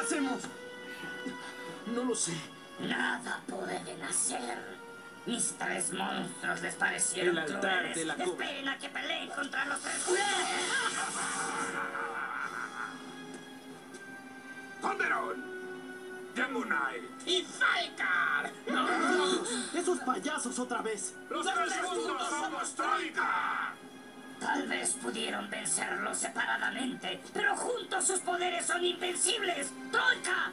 hacemos? No lo sé. Nada pueden hacer. Mis tres monstruos les parecieron El altar crueles. de la. Esperen a que peleen contra los Thunderon, Demonite y Falcar. ¡Esos payasos otra vez! ¡Los tres juntos somos Troika! Pudieron vencerlos separadamente, pero juntos sus poderes son invencibles. ¡Troika!